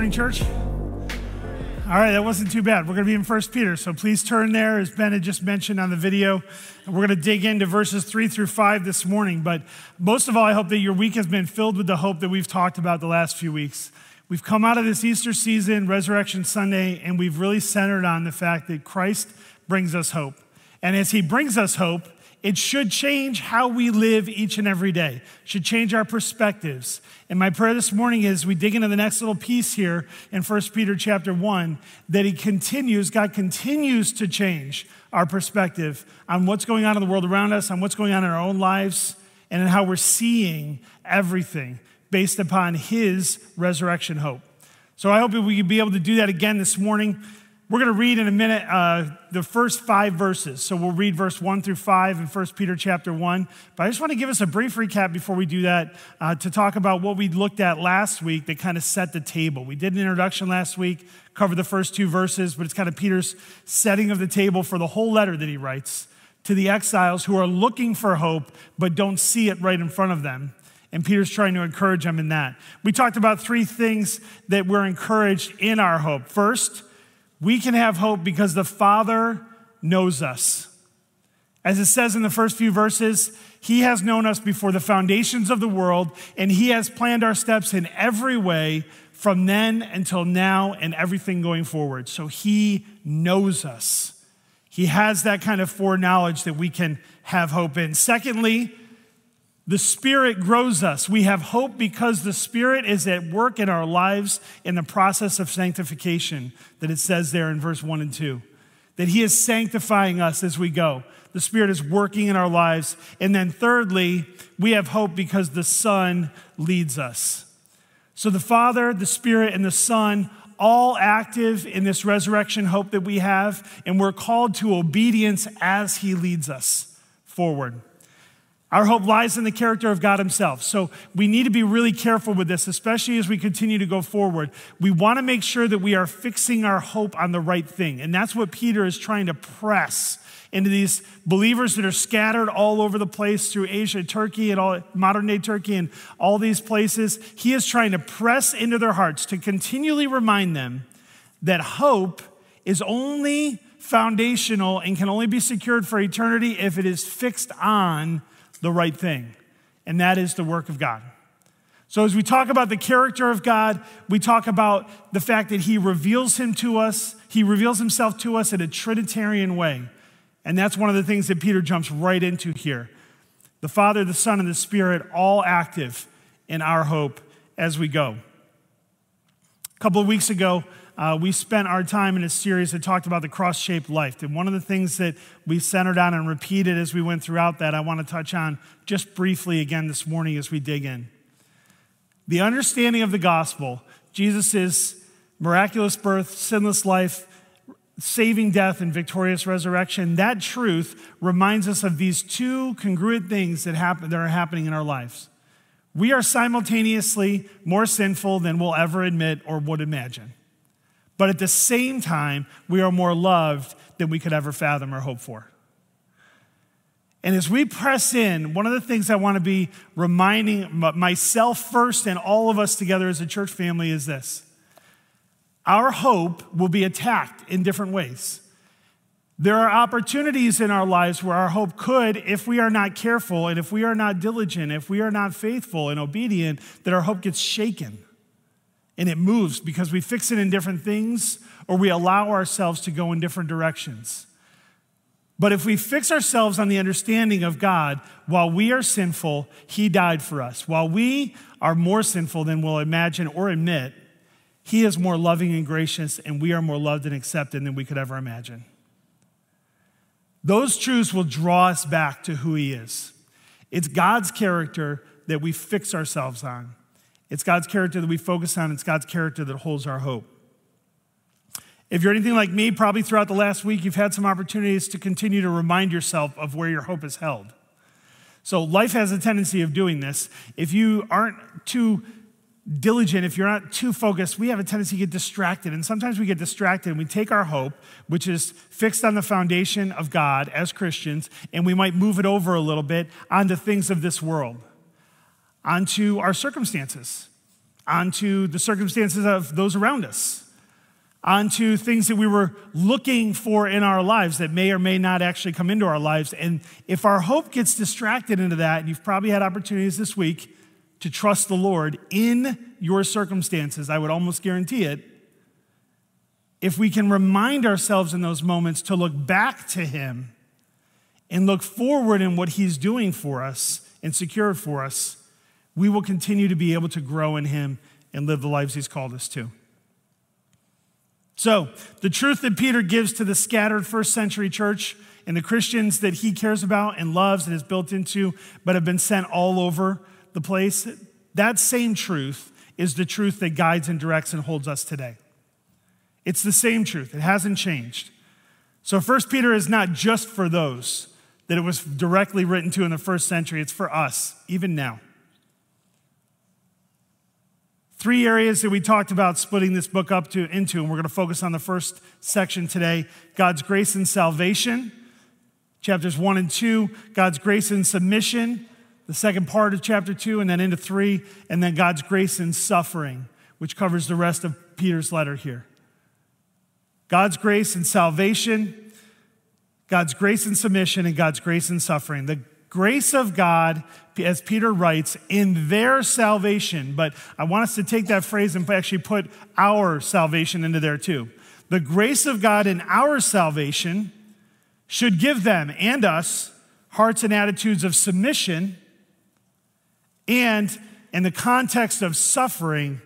morning, church? All right, that wasn't too bad. We're going to be in 1 Peter, so please turn there, as Ben had just mentioned on the video. And we're going to dig into verses 3 through 5 this morning. But most of all, I hope that your week has been filled with the hope that we've talked about the last few weeks. We've come out of this Easter season, Resurrection Sunday, and we've really centered on the fact that Christ brings us hope. And as he brings us hope, it should change how we live each and every day, should change our perspectives. And my prayer this morning is we dig into the next little piece here in 1 Peter chapter 1 that he continues, God continues to change our perspective on what's going on in the world around us, on what's going on in our own lives, and in how we're seeing everything based upon his resurrection hope. So I hope we can be able to do that again this morning. We're going to read in a minute uh, the first five verses. So we'll read verse 1 through 5 in 1 Peter chapter 1. But I just want to give us a brief recap before we do that uh, to talk about what we looked at last week that kind of set the table. We did an introduction last week, covered the first two verses, but it's kind of Peter's setting of the table for the whole letter that he writes to the exiles who are looking for hope but don't see it right in front of them. And Peter's trying to encourage them in that. We talked about three things that we're encouraged in our hope. First, we can have hope because the Father knows us. As it says in the first few verses, He has known us before the foundations of the world, and He has planned our steps in every way from then until now and everything going forward. So He knows us. He has that kind of foreknowledge that we can have hope in. Secondly, the Spirit grows us. We have hope because the Spirit is at work in our lives in the process of sanctification that it says there in verse 1 and 2. That He is sanctifying us as we go. The Spirit is working in our lives. And then, thirdly, we have hope because the Son leads us. So the Father, the Spirit, and the Son all active in this resurrection hope that we have, and we're called to obedience as He leads us forward. Our hope lies in the character of God Himself. So we need to be really careful with this, especially as we continue to go forward. We want to make sure that we are fixing our hope on the right thing. And that's what Peter is trying to press into these believers that are scattered all over the place through Asia, Turkey, and all modern day Turkey, and all these places. He is trying to press into their hearts to continually remind them that hope is only foundational and can only be secured for eternity if it is fixed on the right thing, and that is the work of God. So, as we talk about the character of God, we talk about the fact that He reveals Him to us, He reveals Himself to us in a Trinitarian way. And that's one of the things that Peter jumps right into here. The Father, the Son, and the Spirit all active in our hope as we go. A couple of weeks ago, uh, we spent our time in a series that talked about the cross shaped life. And one of the things that we centered on and repeated as we went throughout that, I want to touch on just briefly again this morning as we dig in. The understanding of the gospel, Jesus' miraculous birth, sinless life, saving death, and victorious resurrection, that truth reminds us of these two congruent things that, happen, that are happening in our lives. We are simultaneously more sinful than we'll ever admit or would imagine. But at the same time, we are more loved than we could ever fathom or hope for. And as we press in, one of the things I want to be reminding myself first and all of us together as a church family is this our hope will be attacked in different ways. There are opportunities in our lives where our hope could, if we are not careful and if we are not diligent, if we are not faithful and obedient, that our hope gets shaken and it moves because we fix it in different things or we allow ourselves to go in different directions. But if we fix ourselves on the understanding of God, while we are sinful, He died for us. While we are more sinful than we'll imagine or admit, He is more loving and gracious, and we are more loved and accepted than we could ever imagine. Those truths will draw us back to who He is. It's God's character that we fix ourselves on. It's God's character that we focus on, it's God's character that holds our hope. If you're anything like me, probably throughout the last week, you've had some opportunities to continue to remind yourself of where your hope is held. So, life has a tendency of doing this. If you aren't too diligent, if you're not too focused, we have a tendency to get distracted. And sometimes we get distracted and we take our hope, which is fixed on the foundation of God as Christians, and we might move it over a little bit onto things of this world onto our circumstances, onto the circumstances of those around us, onto things that we were looking for in our lives that may or may not actually come into our lives. And if our hope gets distracted into that, and you've probably had opportunities this week to trust the Lord in your circumstances, I would almost guarantee it. If we can remind ourselves in those moments to look back to Him and look forward in what He's doing for us and secured for us, we will continue to be able to grow in Him and live the lives He's called us to. So, the truth that Peter gives to the scattered first century church and the Christians that he cares about and loves and is built into, but have been sent all over the place, that same truth is the truth that guides and directs and holds us today. It's the same truth, it hasn't changed. So, First Peter is not just for those that it was directly written to in the first century, it's for us, even now. Three areas that we talked about splitting this book up to, into, and we're going to focus on the first section today God's grace and salvation, chapters one and two, God's grace and submission, the second part of chapter two, and then into three, and then God's grace and suffering, which covers the rest of Peter's letter here. God's grace and salvation, God's grace and submission, and God's grace and suffering. The grace of God, as Peter writes, in their salvation. But I want us to take that phrase and actually put our salvation into there too. The grace of God in our salvation should give them and us hearts and attitudes of submission and in the context of suffering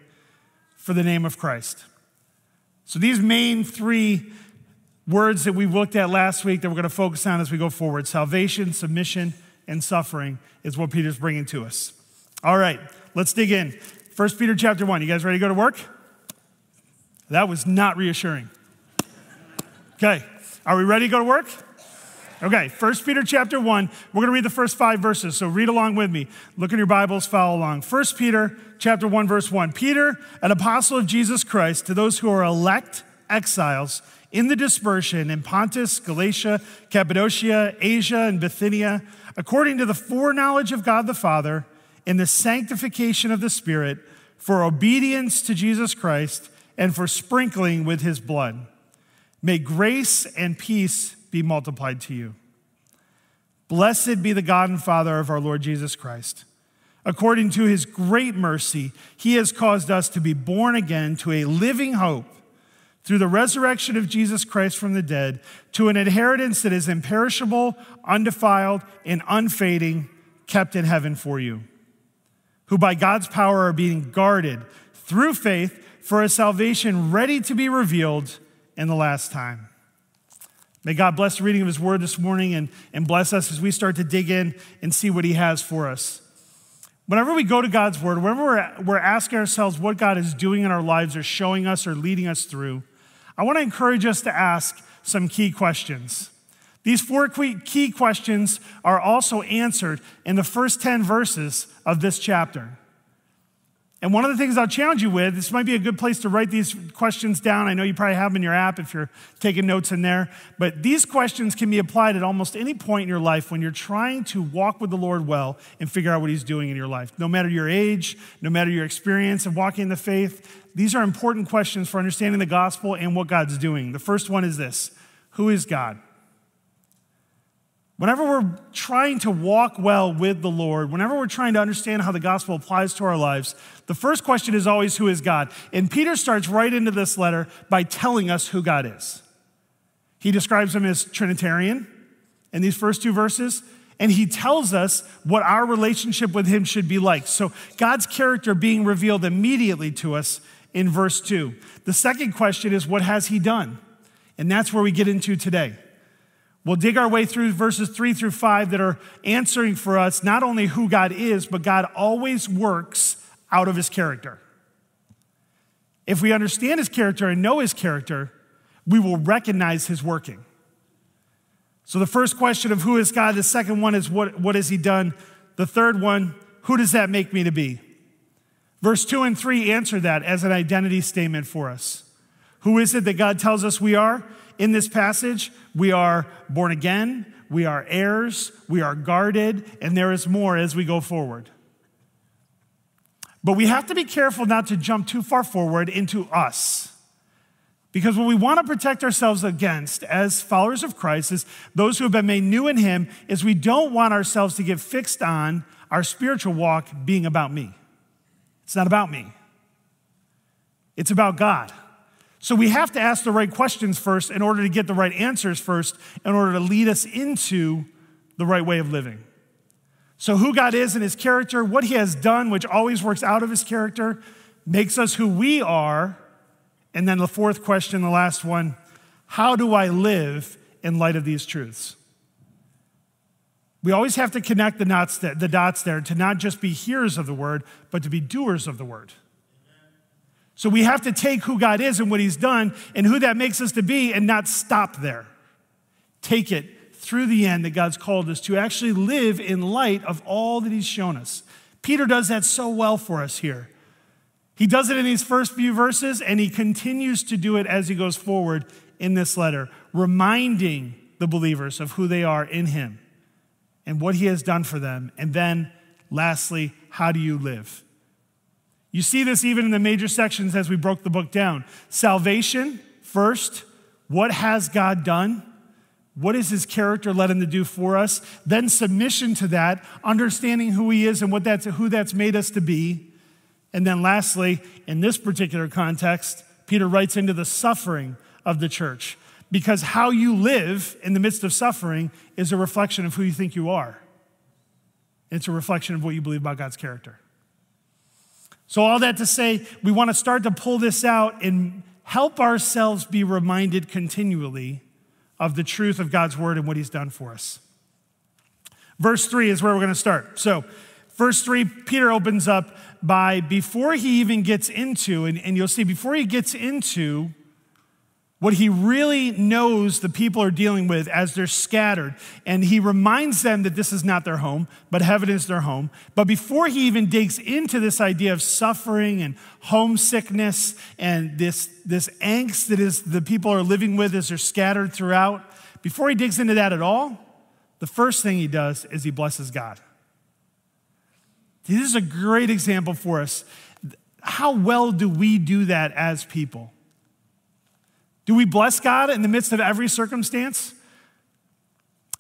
for the name of Christ. So, these main three words that we looked at last week that we're going to focus on as we go forward salvation, submission, and suffering is what Peter's bringing to us. All right, let's dig in. First Peter chapter 1. You guys ready to go to work? That was not reassuring. Okay, are we ready to go to work? Okay, First Peter chapter 1. We're going to read the first five verses, so read along with me. Look in your Bibles, follow along. First Peter chapter 1, verse 1. Peter, an apostle of Jesus Christ, to those who are elect exiles in the dispersion in Pontus, Galatia, Cappadocia, Asia, and Bithynia according to the foreknowledge of God the Father, in the sanctification of the Spirit, for obedience to Jesus Christ, and for sprinkling with his blood. May grace and peace be multiplied to you. Blessed be the God and Father of our Lord Jesus Christ. According to his great mercy, he has caused us to be born again to a living hope through the resurrection of Jesus Christ from the dead to an inheritance that is imperishable, undefiled, and unfading, kept in heaven for you, who by God's power are being guarded through faith for a salvation ready to be revealed in the last time. May God bless the reading of his word this morning and, and bless us as we start to dig in and see what he has for us. Whenever we go to God's word, whenever we're, we're asking ourselves what God is doing in our lives or showing us or leading us through, I want to encourage us to ask some key questions. These four key questions are also answered in the first 10 verses of this chapter. And one of the things I'll challenge you with, this might be a good place to write these questions down. I know you probably have them in your app if you're taking notes in there. But these questions can be applied at almost any point in your life when you're trying to walk with the Lord well and figure out what He's doing in your life. No matter your age, no matter your experience of walking in the faith, these are important questions for understanding the gospel and what God's doing. The first one is this Who is God? Whenever we're trying to walk well with the Lord, whenever we're trying to understand how the gospel applies to our lives, the first question is always, Who is God? And Peter starts right into this letter by telling us who God is. He describes him as Trinitarian in these first two verses, and he tells us what our relationship with him should be like. So, God's character being revealed immediately to us in verse 2. The second question is, What has he done? And that's where we get into today. We'll dig our way through verses three through five that are answering for us not only who God is, but God always works out of his character. If we understand his character and know his character, we will recognize his working. So the first question of who is God, the second one is what, what has he done? The third one, who does that make me to be? Verse 2 and 3 answer that as an identity statement for us. Who is it that God tells us we are? in this passage. We are born again, we are heirs, we are guarded, and there is more as we go forward. But we have to be careful not to jump too far forward into us. Because what we want to protect ourselves against as followers of Christ, is those who have been made new in Him, is we don't want ourselves to get fixed on our spiritual walk being about me. It's not about me, it's about God. So we have to ask the right questions first in order to get the right answers first, in order to lead us into the right way of living. So, who God is and His character, what He has done, which always works out of His character, makes us who we are and then the fourth question, the last one how do I live in light of these truths? We always have to connect the there, the dots there to not just be hearers of the word, but to be doers of the word. So we have to take who God is and what He's done and who that makes us to be and not stop there. Take it through the end that God's called us to actually live in light of all that He's shown us. Peter does that so well for us here. He does it in these first few verses, and he continues to do it as he goes forward in this letter, reminding the believers of who they are in him and what he has done for them. And then, lastly, how do you live? You see this even in the major sections as we broke the book down. Salvation, first, what has God done? What is his character led him to do for us? Then submission to that, understanding who he is and what that's, who that's made us to be. And then, lastly, in this particular context, Peter writes into the suffering of the church because how you live in the midst of suffering is a reflection of who you think you are. It's a reflection of what you believe about God's character. So, all that to say, we want to start to pull this out and help ourselves be reminded continually of the truth of God's word and what he's done for us. Verse 3 is where we're going to start. So, verse 3, Peter opens up by before he even gets into, and, and you'll see, before he gets into what he really knows the people are dealing with as they're scattered. And he reminds them that this is not their home, but heaven is their home. But before he even digs into this idea of suffering and homesickness and this, this angst that is the people are living with as they're scattered throughout, before he digs into that at all, the first thing he does is he blesses God. This is a great example for us. How well do we do that as people? Do we bless God in the midst of every circumstance?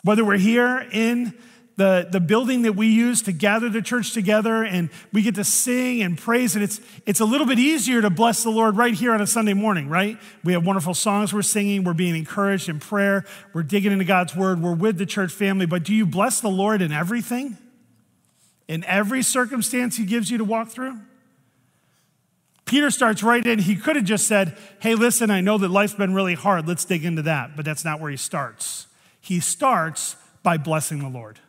Whether we're here in the, the building that we use to gather the church together and we get to sing and praise, and it's, it's a little bit easier to bless the Lord right here on a Sunday morning, right? We have wonderful songs we're singing, we're being encouraged in prayer, we're digging into God's word, we're with the church family, but do you bless the Lord in everything? in every circumstance he gives you to walk through? Peter starts right in. He could have just said, Hey, listen, I know that life's been really hard. Let's dig into that. But that's not where he starts. He starts by blessing the Lord.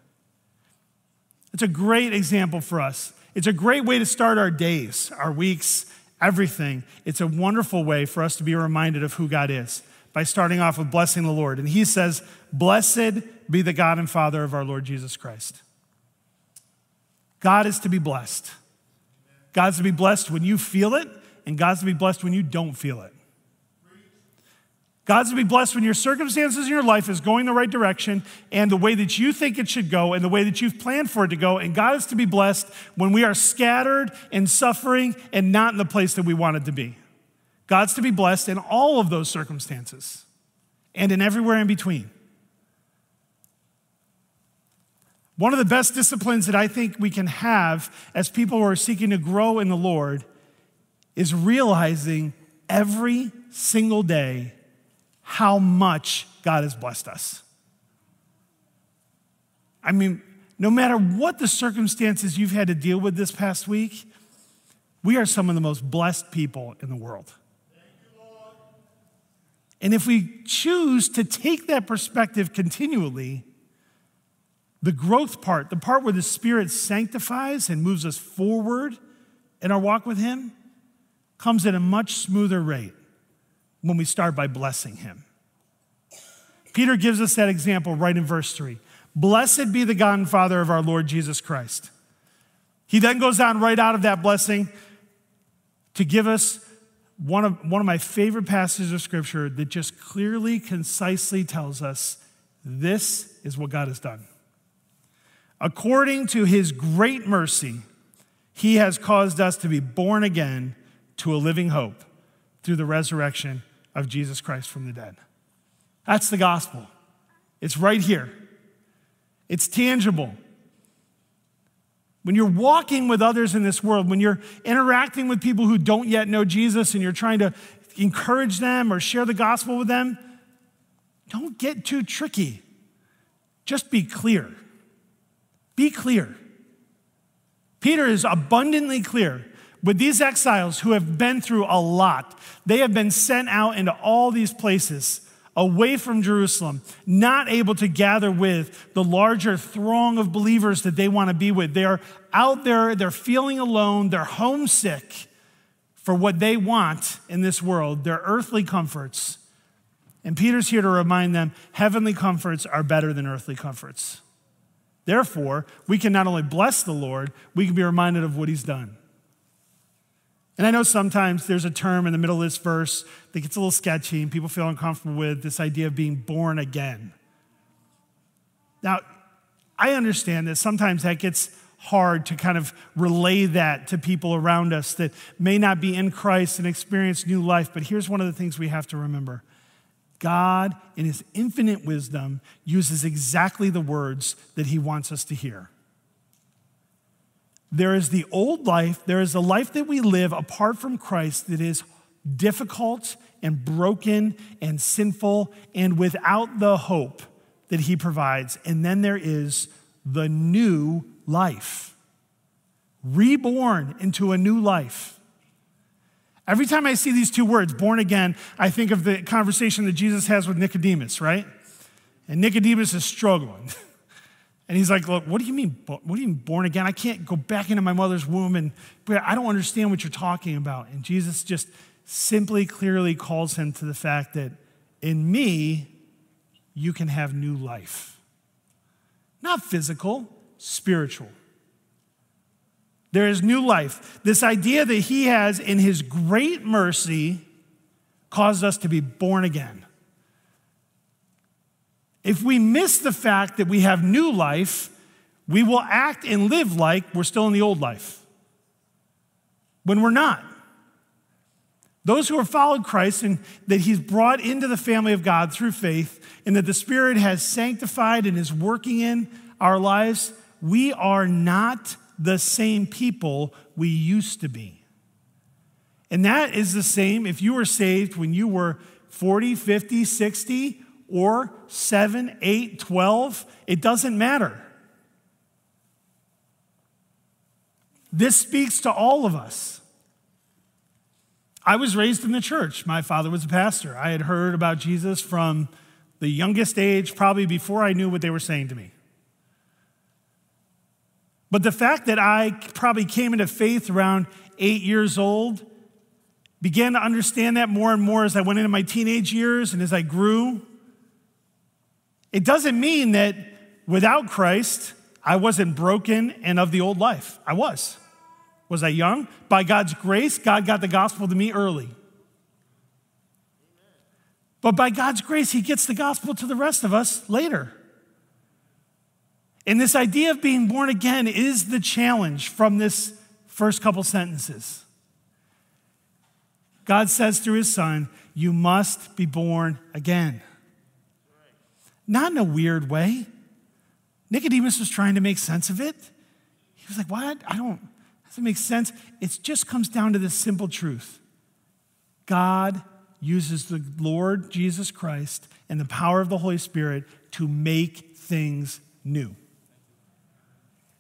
It's a great example for us. It's a great way to start our days, our weeks, everything. It's a wonderful way for us to be reminded of who God is by starting off with blessing the Lord. And he says, Blessed be the God and Father of our Lord Jesus Christ. God is to be blessed. God's to be blessed when you feel it, and God's to be blessed when you don't feel it. God's to be blessed when your circumstances in your life is going the right direction and the way that you think it should go and the way that you've planned for it to go. And God is to be blessed when we are scattered and suffering and not in the place that we wanted to be. God's to be blessed in all of those circumstances and in everywhere in between. One of the best disciplines that I think we can have as people who are seeking to grow in the Lord is realizing every single day how much God has blessed us. I mean, no matter what the circumstances you've had to deal with this past week, we are some of the most blessed people in the world. and if we choose to take that perspective continually, the growth part, the part where the Spirit sanctifies and moves us forward in our walk with Him, comes at a much smoother rate when we start by blessing Him. Peter gives us that example right in verse 3. Blessed be the God and Father of our Lord Jesus Christ. He then goes on right out of that blessing to give us one of, one of my favorite passages of Scripture that just clearly, concisely tells us this is what God has done. According to his great mercy, He has caused us to be born again to a living hope through the resurrection of Jesus Christ from the dead. That's the gospel. It's right here, it's tangible. When you're walking with others in this world, when you're interacting with people who don't yet know Jesus and you're trying to encourage them or share the gospel with them, don't get too tricky. Just be clear. Be clear. Peter is abundantly clear with these exiles who have been through a lot. They have been sent out into all these places away from Jerusalem, not able to gather with the larger throng of believers that they want to be with. They are out there, they're feeling alone, they're homesick for what they want in this world, their earthly comforts. And Peter's here to remind them heavenly comforts are better than earthly comforts. Therefore, we can not only bless the Lord, we can be reminded of what he's done. And I know sometimes there's a term in the middle of this verse that gets a little sketchy and people feel uncomfortable with this idea of being born again. Now, I understand that sometimes that gets hard to kind of relay that to people around us that may not be in Christ and experience new life. But here's one of the things we have to remember God, in his infinite wisdom, uses exactly the words that he wants us to hear. There is the old life, there is a life that we live apart from Christ that is difficult and broken and sinful and without the hope that he provides. And then there is the new life, reborn into a new life. Every time I see these two words, born again, I think of the conversation that Jesus has with Nicodemus, right? And Nicodemus is struggling. And he's like, Look, what do you mean? What do you mean born again? I can't go back into my mother's womb and I don't understand what you're talking about. And Jesus just simply, clearly calls him to the fact that in me, you can have new life. Not physical, spiritual. There is new life. This idea that he has in his great mercy caused us to be born again. If we miss the fact that we have new life, we will act and live like we're still in the old life when we're not. Those who have followed Christ and that He's brought into the family of God through faith, and that the Spirit has sanctified and is working in our lives, we are not the same people we used to be. And that is the same if you were saved when you were 40, 50, 60, or 7, 8, 12, it doesn't matter. This speaks to all of us. I was raised in the church. My father was a pastor. I had heard about Jesus from the youngest age, probably before I knew what they were saying to me. But the fact that I probably came into faith around eight years old, began to understand that more and more as I went into my teenage years and as I grew. It doesn't mean that without Christ, I wasn't broken and of the old life. I was. Was I young? By God's grace, God got the gospel to me early. But by God's grace, He gets the gospel to the rest of us later. And this idea of being born again is the challenge from this first couple sentences. God says through His Son, You must be born again. Not in a weird way. Nicodemus was trying to make sense of it. He was like, What? I don't, doesn't make sense. It just comes down to this simple truth God uses the Lord Jesus Christ and the power of the Holy Spirit to make things new.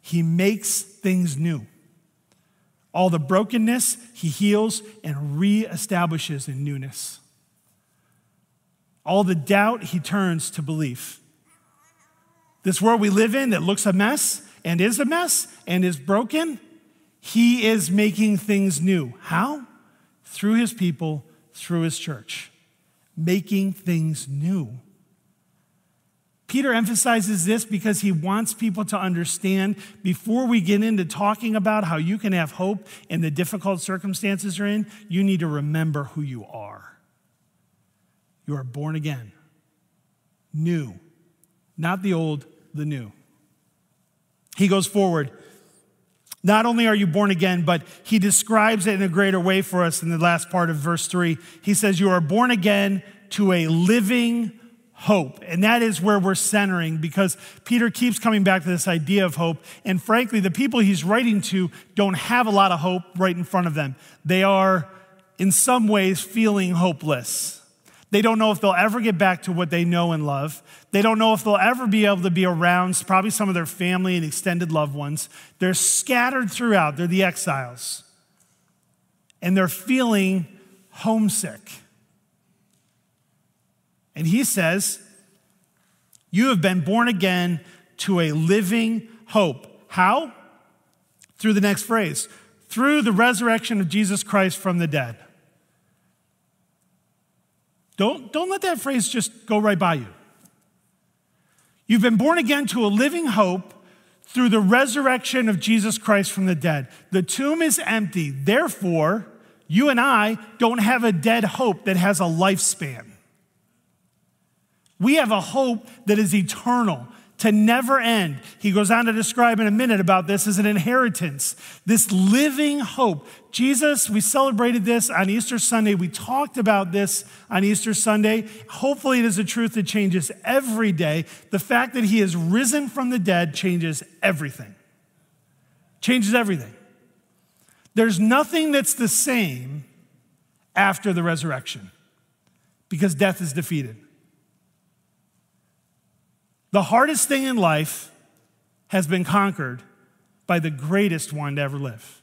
He makes things new. All the brokenness, he heals and reestablishes in newness. All the doubt, he turns to belief. This world we live in that looks a mess and is a mess and is broken, he is making things new. How? Through his people, through his church. Making things new. Peter emphasizes this because he wants people to understand before we get into talking about how you can have hope in the difficult circumstances you're in, you need to remember who you are. You are born again, new, not the old, the new. He goes forward. Not only are you born again, but he describes it in a greater way for us in the last part of verse 3. He says, You are born again to a living hope. And that is where we're centering because Peter keeps coming back to this idea of hope. And frankly, the people he's writing to don't have a lot of hope right in front of them. They are, in some ways, feeling hopeless. They don't know if they'll ever get back to what they know and love. They don't know if they'll ever be able to be around probably some of their family and extended loved ones. They're scattered throughout, they're the exiles. And they're feeling homesick. And he says, You have been born again to a living hope. How? Through the next phrase through the resurrection of Jesus Christ from the dead. Don't, don't let that phrase just go right by you. You've been born again to a living hope through the resurrection of Jesus Christ from the dead. The tomb is empty. Therefore, you and I don't have a dead hope that has a lifespan. We have a hope that is eternal, to never end. He goes on to describe in a minute about this as an inheritance, this living hope. Jesus, we celebrated this on Easter Sunday. We talked about this on Easter Sunday. Hopefully, it is a truth that changes every day. The fact that he is risen from the dead changes everything. Changes everything. There's nothing that's the same after the resurrection because death is defeated. The hardest thing in life has been conquered by the greatest one to ever live.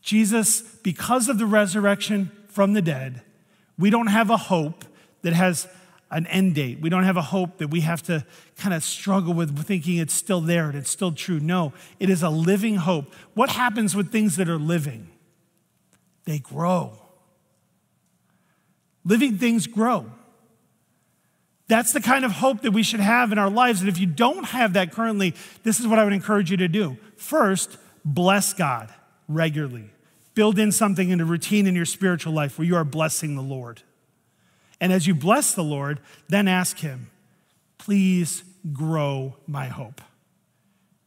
Jesus, because of the resurrection from the dead, we don't have a hope that has an end date. We don't have a hope that we have to kind of struggle with thinking it's still there and it's still true. No, it is a living hope. What happens with things that are living? They grow. Living things grow. That's the kind of hope that we should have in our lives. And if you don't have that currently, this is what I would encourage you to do. First, bless God regularly. Build in something in a routine in your spiritual life where you are blessing the Lord. And as you bless the Lord, then ask Him, please grow my hope.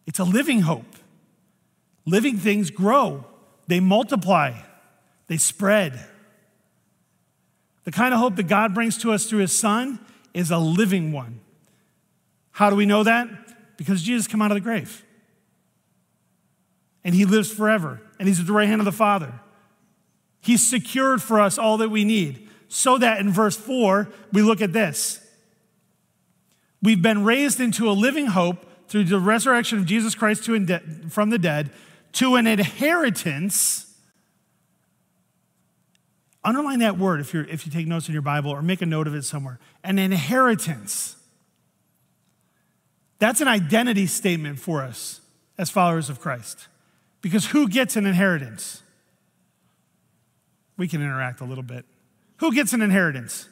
It's a living hope. Living things grow, they multiply, they spread. The kind of hope that God brings to us through His Son is a living one. How do we know that? Because Jesus came out of the grave. And he lives forever. And he's at the right hand of the Father. He's secured for us all that we need. So that in verse 4, we look at this. We've been raised into a living hope through the resurrection of Jesus Christ from the dead to an inheritance Underline that word if, you're, if you take notes in your Bible or make a note of it somewhere. An inheritance. That's an identity statement for us as followers of Christ. Because who gets an inheritance? We can interact a little bit. Who gets an inheritance?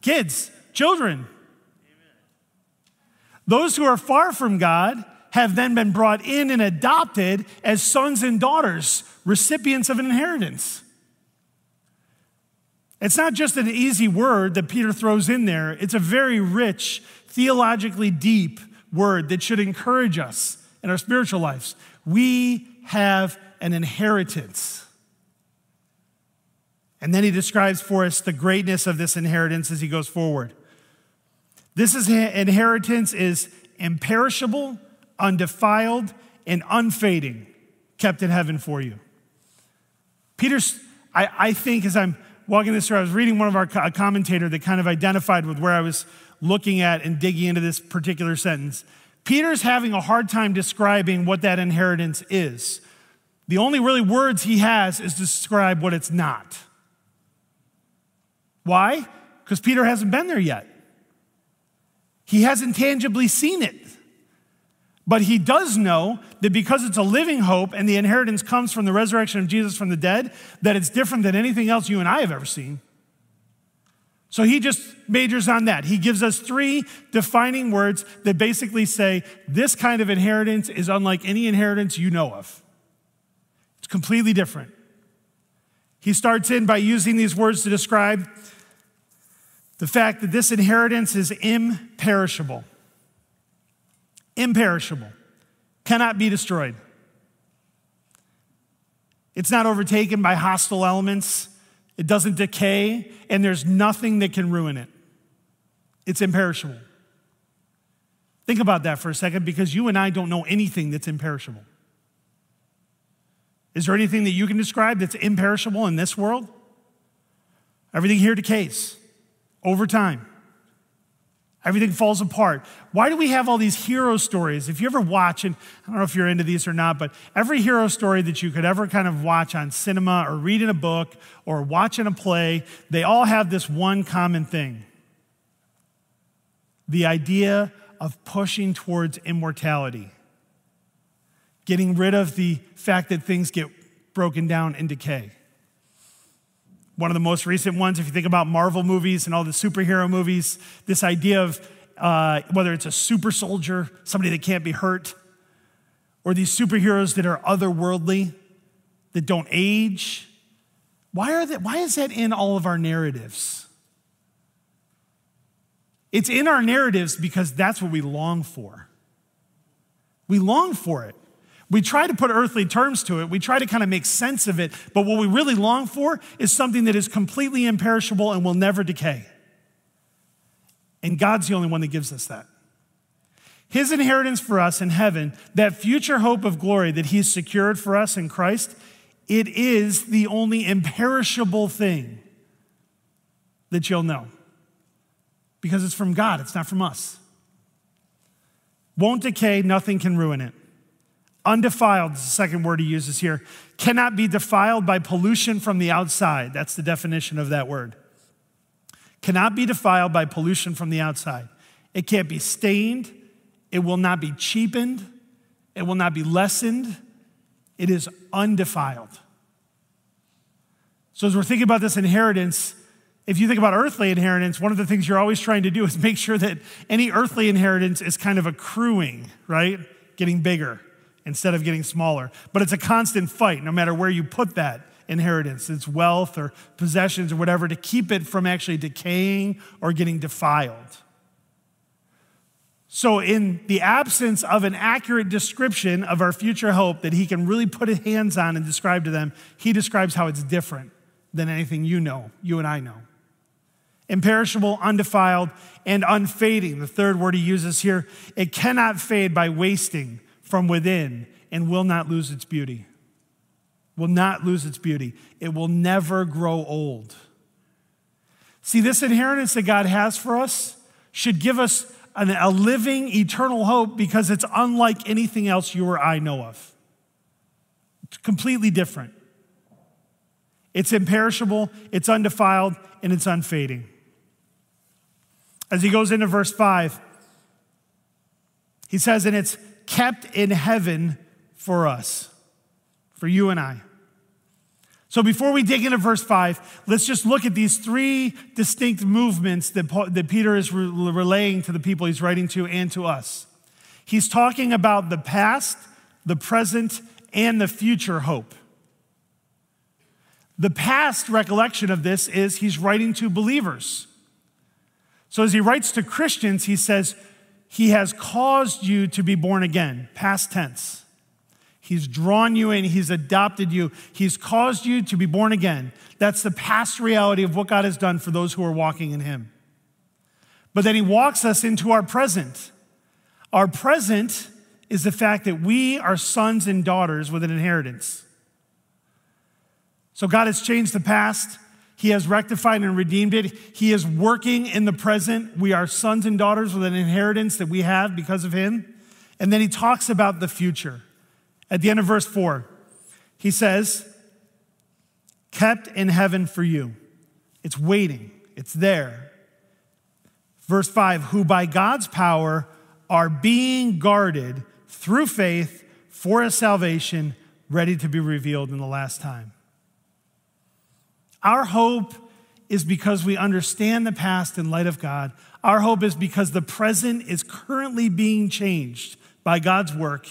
Kids, children. Those who are far from God have then been brought in and adopted as sons and daughters, recipients of an inheritance. It's not just an easy word that Peter throws in there, it's a very rich, theologically deep word that should encourage us in our spiritual lives. We have an inheritance. And then he describes for us the greatness of this inheritance as he goes forward. This is, inheritance is imperishable, undefiled, and unfading, kept in heaven for you. Peter's, I, I think, as I'm walking this through, I was reading one of our commentator that kind of identified with where I was looking at and digging into this particular sentence. Peter's having a hard time describing what that inheritance is. The only really words he has is describe what it's not. Why? Because Peter hasn't been there yet. He hasn't tangibly seen it. But he does know that because it's a living hope and the inheritance comes from the resurrection of Jesus from the dead, that it's different than anything else you and I have ever seen. So he just majors on that. He gives us three defining words that basically say this kind of inheritance is unlike any inheritance you know of. It's completely different. He starts in by using these words to describe the fact that this inheritance is imperishable imperishable, cannot be destroyed. It's not overtaken by hostile elements. It doesn't decay, and there's nothing that can ruin it. It's imperishable. Think about that for a second because you and I don't know anything that's imperishable. Is there anything that you can describe that's imperishable in this world? Everything here decays over time. Everything falls apart. Why do we have all these hero stories? If you ever watch, and I don't know if you're into these or not, but every hero story that you could ever kind of watch on cinema or read in a book or watch in a play, they all have this one common thing the idea of pushing towards immortality, getting rid of the fact that things get broken down and decay. One of the most recent ones, if you think about Marvel movies and all the superhero movies, this idea of uh, whether it's a super soldier, somebody that can't be hurt, or these superheroes that are otherworldly, that don't age. Why, are that, why is that in all of our narratives? It's in our narratives because that's what we long for. We long for it. We try to put earthly terms to it. We try to kind of make sense of it. But what we really long for is something that is completely imperishable and will never decay. And God's the only one that gives us that. His inheritance for us in heaven, that future hope of glory that He's secured for us in Christ, it is the only imperishable thing that you'll know. Because it's from God, it's not from us. Won't decay, nothing can ruin it. Undefiled is the second word he uses here. Cannot be defiled by pollution from the outside. That's the definition of that word. Cannot be defiled by pollution from the outside. It can't be stained. It will not be cheapened. It will not be lessened. It is undefiled. So, as we're thinking about this inheritance, if you think about earthly inheritance, one of the things you're always trying to do is make sure that any earthly inheritance is kind of accruing, right? Getting bigger instead of getting smaller. But it's a constant fight, no matter where you put that inheritance, it's wealth or possessions or whatever, to keep it from actually decaying or getting defiled. So, in the absence of an accurate description of our future hope that he can really put his hands on and describe to them, he describes how it's different than anything you know, you and I know. Imperishable, undefiled, and unfading. The third word he uses here it cannot fade by wasting from within and will not lose its beauty. Will not lose its beauty. It will never grow old. See, this inheritance that God has for us should give us an, a living, eternal hope because it's unlike anything else you or I know of. It's completely different. It's imperishable, it's undefiled, and it's unfading. As he goes into verse 5, he says, and it's kept in heaven for us, for you and I. So before we dig into verse 5, let's just look at these three distinct movements that, Paul, that Peter is re- relaying to the people he's writing to and to us. He's talking about the past, the present, and the future hope. The past recollection of this is he's writing to believers. So as he writes to Christians, he says, he has caused you to be born again, past tense. He's drawn you in, He's adopted you, He's caused you to be born again. That's the past reality of what God has done for those who are walking in Him. But then He walks us into our present. Our present is the fact that we are sons and daughters with an inheritance. So God has changed the past. He has rectified and redeemed it. He is working in the present. We are sons and daughters with an inheritance that we have because of Him. And then he talks about the future. At the end of verse 4, he says, Kept in heaven for you. It's waiting, it's there. Verse 5, who by God's power are being guarded through faith for a salvation ready to be revealed in the last time. Our hope is because we understand the past in light of God. Our hope is because the present is currently being changed by God's work.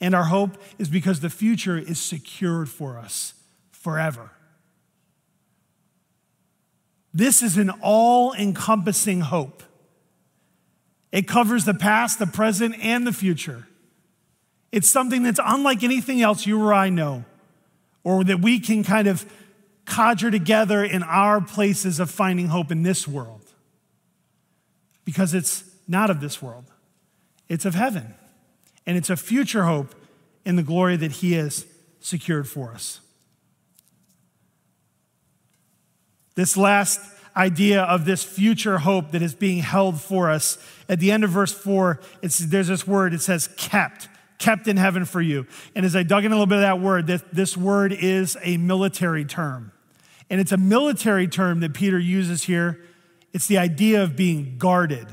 And our hope is because the future is secured for us forever. This is an all encompassing hope. It covers the past, the present, and the future. It's something that's unlike anything else you or I know or that we can kind of conjure together in our places of finding hope in this world. Because it's not of this world, it's of heaven. And it's a future hope in the glory that He has secured for us. This last idea of this future hope that is being held for us. At the end of verse 4, there's this word, it says kept, kept in heaven for you. And as I dug in a little bit of that word, this, this word is a military term. And it's a military term that Peter uses here. It's the idea of being guarded.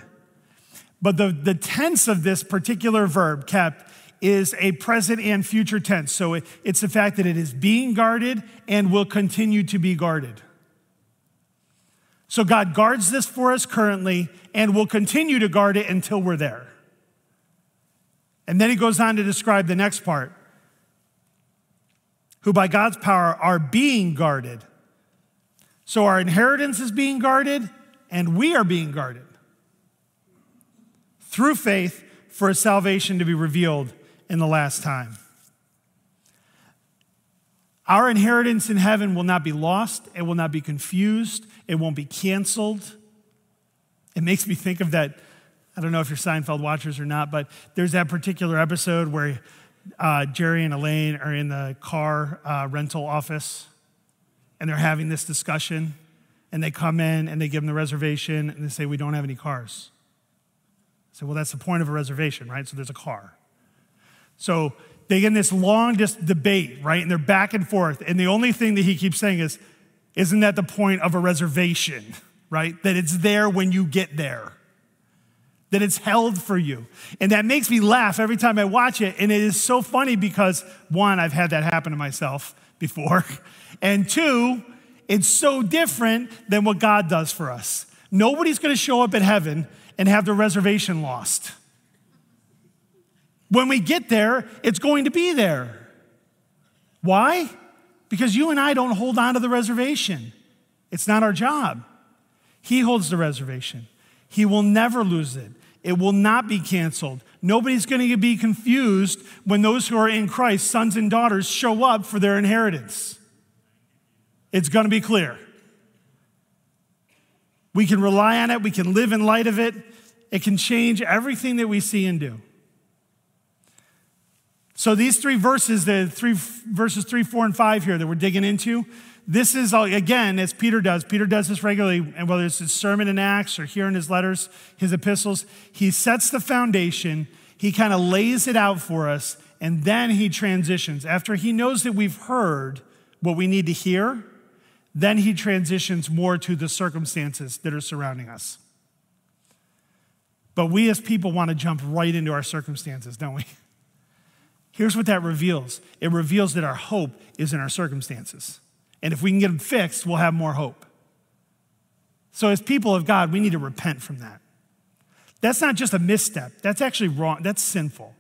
But the, the tense of this particular verb, kept, is a present and future tense. So it, it's the fact that it is being guarded and will continue to be guarded. So God guards this for us currently and will continue to guard it until we're there. And then he goes on to describe the next part who by God's power are being guarded. So our inheritance is being guarded and we are being guarded through faith for a salvation to be revealed in the last time. Our inheritance in heaven will not be lost, it will not be confused, it won't be canceled. It makes me think of that. I don't know if you're Seinfeld watchers or not, but there's that particular episode where uh, Jerry and Elaine are in the car uh, rental office and they're having this discussion. And they come in and they give them the reservation and they say, We don't have any cars. I say, Well, that's the point of a reservation, right? So there's a car. So they get in this long just debate, right? And they're back and forth. And the only thing that he keeps saying is, isn't that the point of a reservation, right? That it's there when you get there, that it's held for you. And that makes me laugh every time I watch it. And it is so funny because, one, I've had that happen to myself before. And two, it's so different than what God does for us. Nobody's gonna show up at heaven and have their reservation lost. When we get there, it's going to be there. Why? Because you and I don't hold on to the reservation. It's not our job. He holds the reservation. He will never lose it. It will not be canceled. Nobody's going to be confused when those who are in Christ, sons and daughters, show up for their inheritance. It's going to be clear. We can rely on it, we can live in light of it. It can change everything that we see and do. So these three verses, the three verses three, four, and five here that we're digging into, this is again as Peter does. Peter does this regularly, and whether it's his sermon in Acts or here in his letters, his epistles, he sets the foundation. He kind of lays it out for us, and then he transitions. After he knows that we've heard what we need to hear, then he transitions more to the circumstances that are surrounding us. But we as people want to jump right into our circumstances, don't we? Here's what that reveals it reveals that our hope is in our circumstances. And if we can get them fixed, we'll have more hope. So, as people of God, we need to repent from that. That's not just a misstep, that's actually wrong, that's sinful.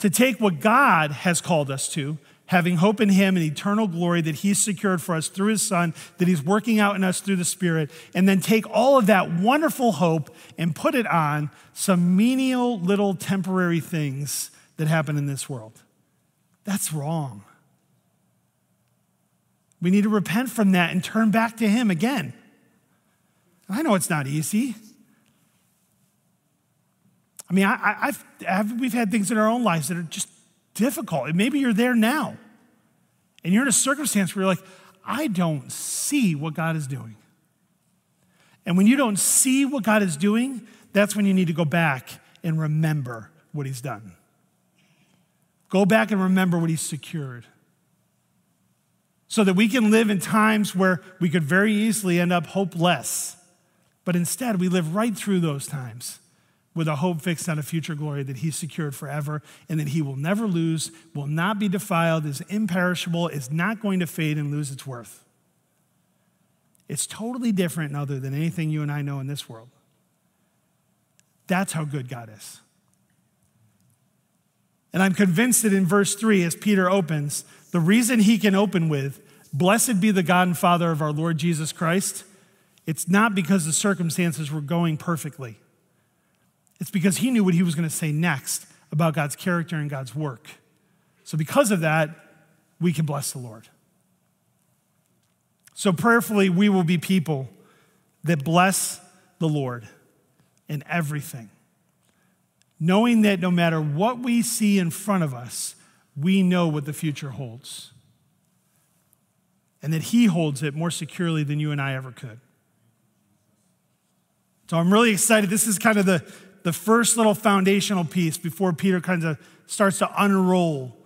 To take what God has called us to, having hope in Him and eternal glory that He's secured for us through His Son, that He's working out in us through the Spirit, and then take all of that wonderful hope and put it on some menial little temporary things that happen in this world. That's wrong. We need to repent from that and turn back to Him again. I know it's not easy. I mean, I, have we've had things in our own lives that are just difficult. And maybe you're there now. And you're in a circumstance where you're like, I don't see what God is doing. And when you don't see what God is doing, that's when you need to go back and remember what He's done. Go back and remember what He's secured. So that we can live in times where we could very easily end up hopeless. But instead, we live right through those times with a hope fixed on a future glory that He's secured forever and that He will never lose, will not be defiled, is imperishable, is not going to fade and lose its worth. It's totally different and other than anything you and I know in this world. That's how good God is. And I'm convinced that in verse 3, as Peter opens, the reason he can open with, Blessed be the God and Father of our Lord Jesus Christ, it's not because the circumstances were going perfectly. It's because he knew what he was going to say next about God's character and God's work. So, because of that, we can bless the Lord. So, prayerfully, we will be people that bless the Lord in everything, knowing that no matter what we see in front of us, we know what the future holds, and that He holds it more securely than you and I ever could. So, I'm really excited. This is kind of the, the first little foundational piece before Peter kind of starts to unroll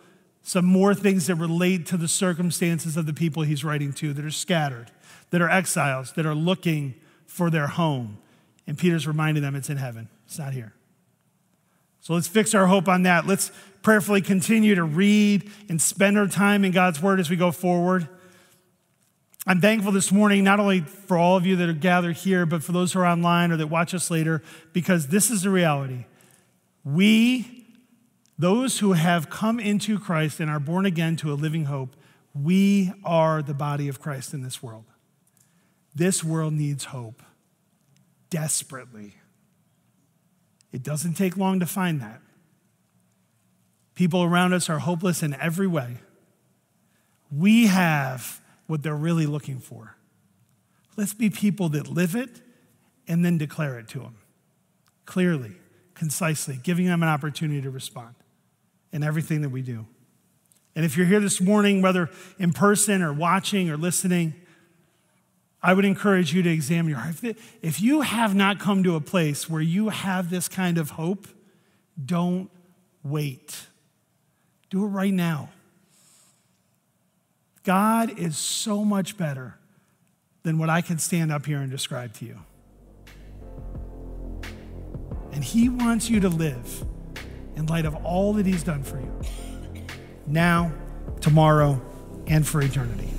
some more things that relate to the circumstances of the people he's writing to that are scattered, that are exiles, that are looking for their home. And Peter's reminding them it's in heaven, it's not here. So let's fix our hope on that. Let's prayerfully continue to read and spend our time in God's word as we go forward. I'm thankful this morning, not only for all of you that are gathered here, but for those who are online or that watch us later, because this is the reality. We those who have come into Christ and are born again to a living hope, we are the body of Christ in this world. This world needs hope desperately. It doesn't take long to find that. People around us are hopeless in every way. We have what they're really looking for. Let's be people that live it and then declare it to them clearly, concisely, giving them an opportunity to respond in everything that we do. And if you're here this morning, whether in person or watching or listening, I would encourage you to examine your heart. If you have not come to a place where you have this kind of hope, don't wait. Do it right now. God is so much better than what I can stand up here and describe to you. And He wants you to live in light of all that He's done for you now, tomorrow, and for eternity.